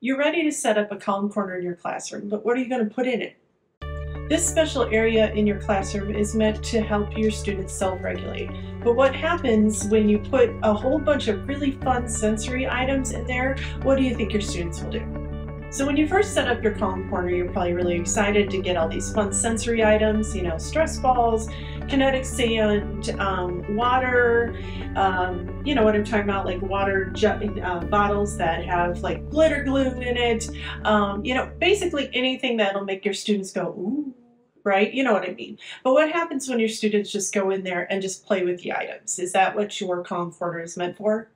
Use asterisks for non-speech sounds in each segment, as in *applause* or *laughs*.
You're ready to set up a calm corner in your classroom, but what are you going to put in it? This special area in your classroom is meant to help your students self-regulate. But what happens when you put a whole bunch of really fun sensory items in there, what do you think your students will do? So when you first set up your Calm Corner, you're probably really excited to get all these fun sensory items, you know, stress balls, kinetic sand, um, water, um, you know what I'm talking about, like water uh, bottles that have like glitter glue in it, um, you know, basically anything that'll make your students go, ooh, right? You know what I mean. But what happens when your students just go in there and just play with the items? Is that what your Calm Corner is meant for?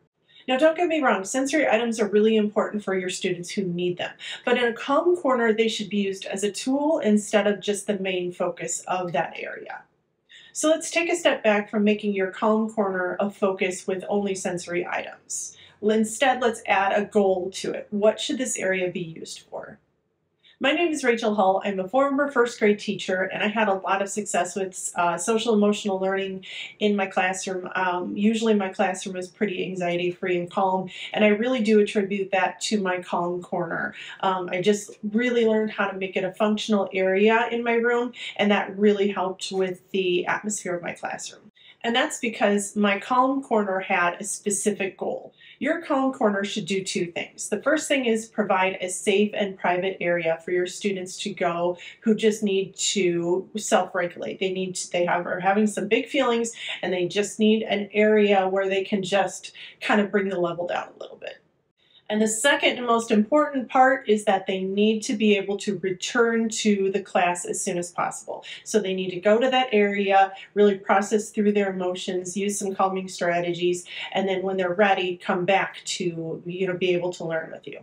Now don't get me wrong, sensory items are really important for your students who need them, but in a calm corner they should be used as a tool instead of just the main focus of that area. So let's take a step back from making your calm corner a focus with only sensory items. Instead, let's add a goal to it. What should this area be used for? My name is Rachel Hull. I'm a former first grade teacher and I had a lot of success with uh, social emotional learning in my classroom. Um, usually my classroom is pretty anxiety free and calm and I really do attribute that to my calm corner. Um, I just really learned how to make it a functional area in my room and that really helped with the atmosphere of my classroom. And that's because my calm corner had a specific goal. Your calm corner should do two things. The first thing is provide a safe and private area for your students to go who just need to self-regulate. They need to, they have are having some big feelings and they just need an area where they can just kind of bring the level down a little bit. And the second and most important part is that they need to be able to return to the class as soon as possible. So they need to go to that area, really process through their emotions, use some calming strategies, and then when they're ready, come back to you know be able to learn with you.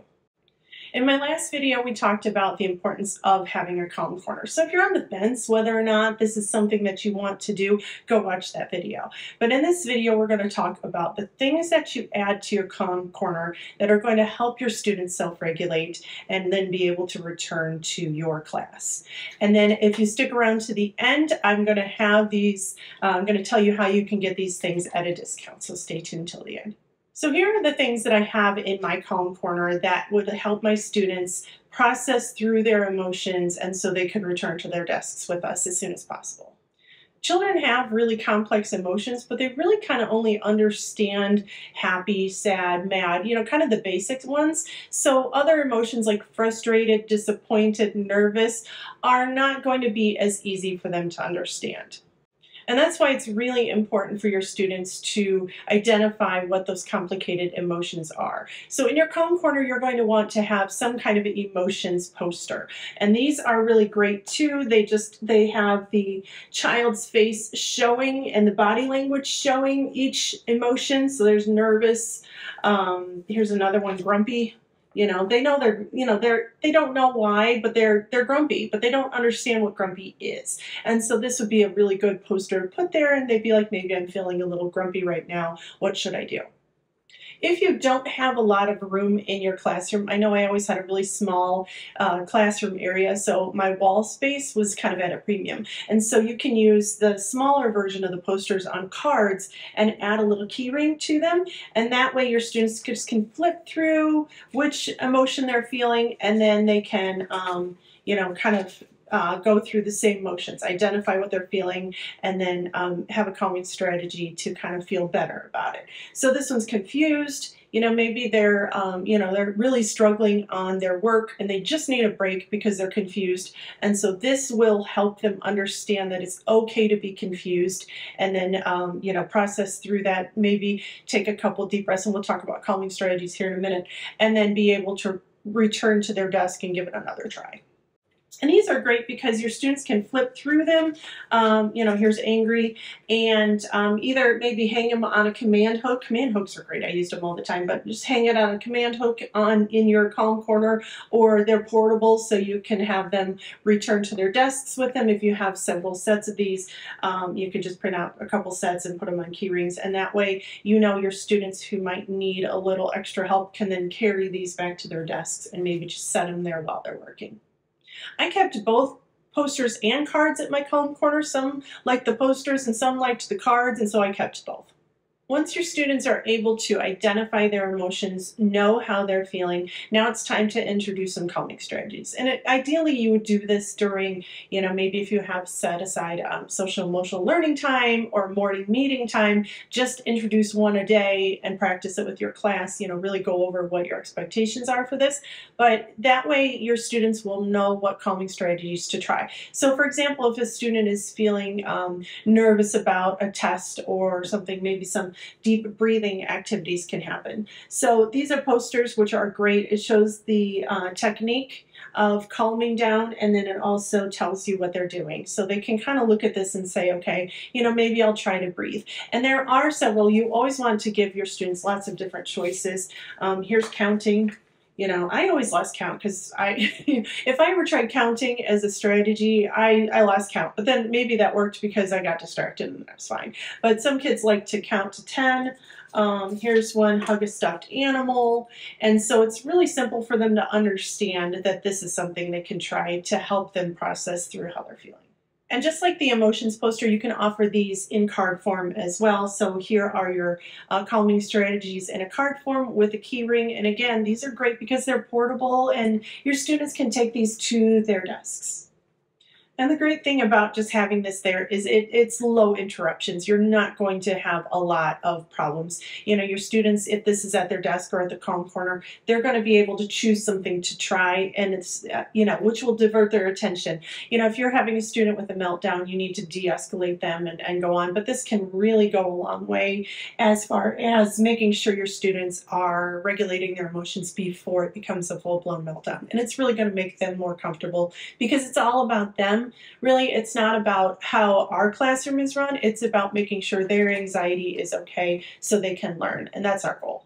In my last video, we talked about the importance of having a calm corner. So if you're on the fence whether or not this is something that you want to do, go watch that video. But in this video, we're going to talk about the things that you add to your calm corner that are going to help your students self-regulate and then be able to return to your class. And then if you stick around to the end, I'm going to have these, uh, I'm going to tell you how you can get these things at a discount. So stay tuned till the end. So here are the things that I have in my Calm Corner that would help my students process through their emotions and so they could return to their desks with us as soon as possible. Children have really complex emotions, but they really kind of only understand happy, sad, mad, you know, kind of the basic ones. So other emotions like frustrated, disappointed, nervous are not going to be as easy for them to understand. And that's why it's really important for your students to identify what those complicated emotions are. So in your Calm Corner, you're going to want to have some kind of emotions poster. And these are really great too. They just, they have the child's face showing and the body language showing each emotion. So there's nervous, um, here's another one, grumpy, you know, they know they're, you know, they're, they don't know why, but they're, they're grumpy, but they don't understand what grumpy is. And so this would be a really good poster to put there and they'd be like, maybe I'm feeling a little grumpy right now. What should I do? If you don't have a lot of room in your classroom, I know I always had a really small uh, classroom area, so my wall space was kind of at a premium. And so you can use the smaller version of the posters on cards and add a little keyring to them. And that way your students just can flip through which emotion they're feeling and then they can, um, you know, kind of uh, go through the same motions, identify what they're feeling, and then um, have a calming strategy to kind of feel better about it. So this one's confused. You know, maybe they're, um, you know, they're really struggling on their work and they just need a break because they're confused. And so this will help them understand that it's okay to be confused and then, um, you know, process through that, maybe take a couple deep breaths and we'll talk about calming strategies here in a minute, and then be able to return to their desk and give it another try. And these are great because your students can flip through them. Um, you know, here's angry, and um, either maybe hang them on a command hook. Command hooks are great. I used them all the time, but just hang it on a command hook on in your calm corner, or they're portable, so you can have them return to their desks with them. If you have several sets of these, um, you can just print out a couple sets and put them on key rings, and that way you know your students who might need a little extra help can then carry these back to their desks and maybe just set them there while they're working. I kept both posters and cards at my calm corner. Some liked the posters and some liked the cards, and so I kept both. Once your students are able to identify their emotions, know how they're feeling, now it's time to introduce some calming strategies. And it, ideally, you would do this during, you know, maybe if you have set aside um, social emotional learning time or morning meeting time, just introduce one a day and practice it with your class. You know, really go over what your expectations are for this. But that way, your students will know what calming strategies to try. So, for example, if a student is feeling um, nervous about a test or something, maybe some deep breathing activities can happen. So these are posters which are great. It shows the uh, technique of calming down and then it also tells you what they're doing. So they can kind of look at this and say, okay, you know, maybe I'll try to breathe. And there are several, you always want to give your students lots of different choices. Um, here's counting. You know, I always lost count because I, *laughs* if I ever tried counting as a strategy, I, I lost count. But then maybe that worked because I got distracted and that's fine. But some kids like to count to 10. Um, here's one, hug a stuffed animal. And so it's really simple for them to understand that this is something they can try to help them process through how they're feeling. And just like the emotions poster, you can offer these in card form as well. So here are your uh, calming strategies in a card form with a key ring. And again, these are great because they're portable and your students can take these to their desks. And the great thing about just having this there is it, it's low interruptions. You're not going to have a lot of problems. You know, your students, if this is at their desk or at the calm corner, they're going to be able to choose something to try and it's, uh, you know, which will divert their attention. You know, if you're having a student with a meltdown, you need to de-escalate them and, and go on. But this can really go a long way as far as making sure your students are regulating their emotions before it becomes a full-blown meltdown. And it's really going to make them more comfortable because it's all about them really it's not about how our classroom is run, it's about making sure their anxiety is okay so they can learn, and that's our goal.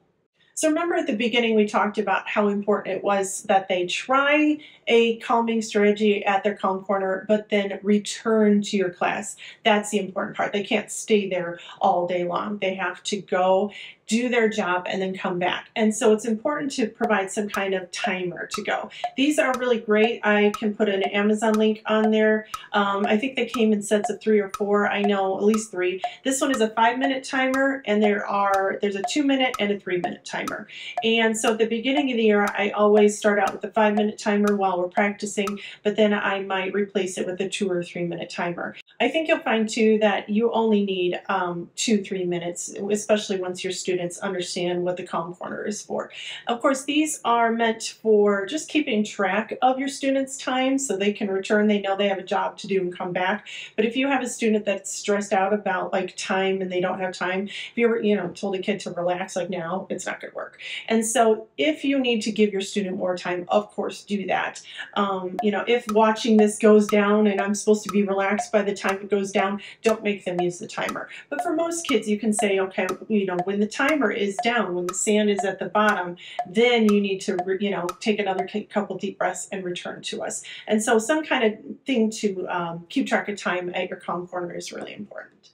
So remember at the beginning we talked about how important it was that they try a calming strategy at their calm corner, but then return to your class. That's the important part. They can't stay there all day long. They have to go do their job and then come back. And so it's important to provide some kind of timer to go. These are really great. I can put an Amazon link on there. Um, I think they came in sets of three or four. I know at least three. This one is a five minute timer and there are there's a two minute and a three minute timer. And so at the beginning of the year, I always start out with the five minute timer while we're practicing, but then I might replace it with a two or three minute timer. I think you'll find too that you only need um, two, three minutes, especially once your students understand what the Calm Corner is for. Of course, these are meant for just keeping track of your students' time so they can return. They know they have a job to do and come back. But if you have a student that's stressed out about like time and they don't have time, if you ever, you know, told a kid to relax like now, it's not going to work. And so if you need to give your student more time, of course, do that. Um, you know, if watching this goes down and I'm supposed to be relaxed by the time it goes down, don't make them use the timer. But for most kids, you can say, okay, you know, when the timer is down, when the sand is at the bottom, then you need to, you know, take another couple deep breaths and return to us. And so some kind of thing to um, keep track of time at your calm corner is really important.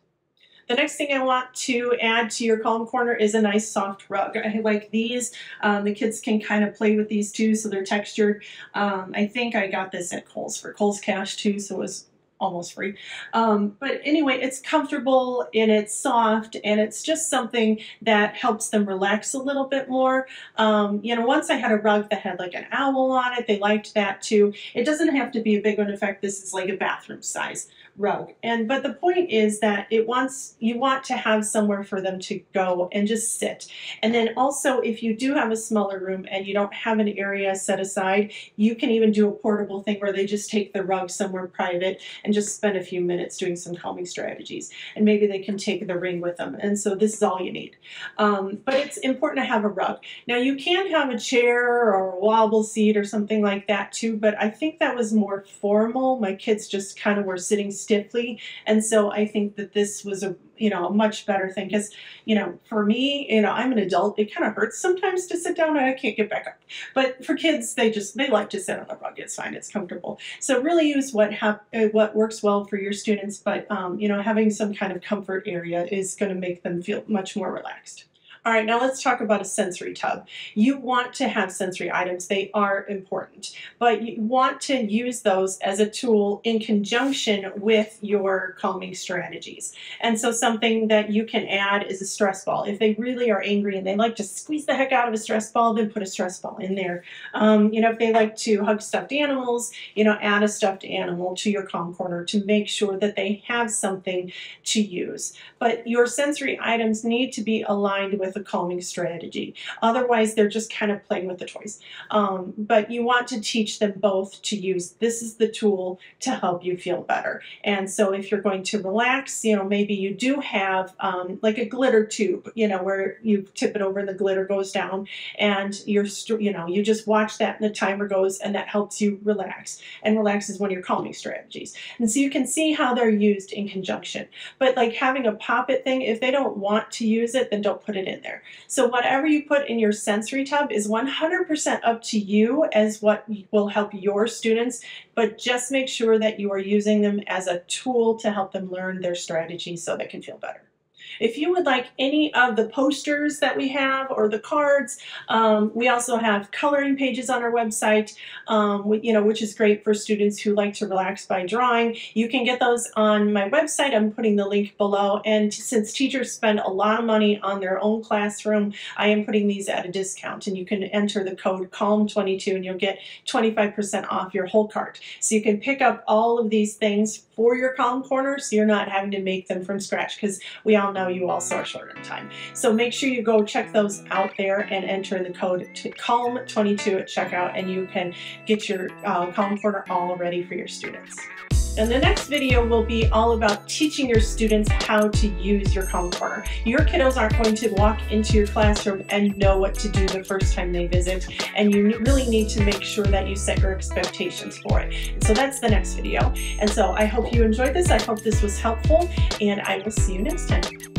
The next thing I want to add to your calm corner is a nice soft rug. I like these. Um, the kids can kind of play with these too, so they're textured. Um, I think I got this at Kohl's for Kohl's Cash too, so it was almost free. Um, but anyway, it's comfortable and it's soft and it's just something that helps them relax a little bit more. Um, you know, once I had a rug that had like an owl on it, they liked that too. It doesn't have to be a big one. In fact, this is like a bathroom size rug. And but the point is that it wants you want to have somewhere for them to go and just sit. And then also if you do have a smaller room and you don't have an area set aside, you can even do a portable thing where they just take the rug somewhere private and just spend a few minutes doing some calming strategies. And maybe they can take the ring with them. And so this is all you need. Um, but it's important to have a rug. Now you can have a chair or a wobble seat or something like that too, but I think that was more formal. My kids just kind of were sitting stiffly. And so I think that this was a you know, a much better thing because, you know, for me, you know, I'm an adult. It kind of hurts sometimes to sit down and I can't get back up. But for kids, they just, they like to sit on a rug. It's fine. It's comfortable. So really use what have, uh, what works well for your students. But, um, you know, having some kind of comfort area is going to make them feel much more relaxed. All right, now let's talk about a sensory tub. You want to have sensory items, they are important, but you want to use those as a tool in conjunction with your calming strategies. And so something that you can add is a stress ball. If they really are angry and they like to squeeze the heck out of a stress ball, then put a stress ball in there. Um, you know, if they like to hug stuffed animals, you know, add a stuffed animal to your calm corner to make sure that they have something to use. But your sensory items need to be aligned with a calming strategy. Otherwise, they're just kind of playing with the toys. Um, but you want to teach them both to use this is the tool to help you feel better. And so if you're going to relax, you know, maybe you do have um, like a glitter tube, you know, where you tip it over and the glitter goes down and you're, you know, you just watch that and the timer goes and that helps you relax. And relax is one of your calming strategies. And so you can see how they're used in conjunction. But like having a pop-it thing, if they don't want to use it, then don't put it in there. So whatever you put in your sensory tub is 100% up to you as what will help your students, but just make sure that you are using them as a tool to help them learn their strategies so they can feel better. If you would like any of the posters that we have or the cards, um, we also have coloring pages on our website, um, you know, which is great for students who like to relax by drawing. You can get those on my website. I'm putting the link below. And since teachers spend a lot of money on their own classroom, I am putting these at a discount. And you can enter the code CALM22 and you'll get 25% off your whole cart. So you can pick up all of these things for your calm Corner so you're not having to make them from scratch because we all know you also are short on time. So make sure you go check those out there and enter the code to CALM22 at checkout and you can get your uh, Calm Corner all ready for your students. And the next video will be all about teaching your students how to use your Calm Corner. Your kiddos aren't going to walk into your classroom and know what to do the first time they visit, and you really need to make sure that you set your expectations for it. So that's the next video. And so I hope you enjoyed this. I hope this was helpful, and I will see you next time.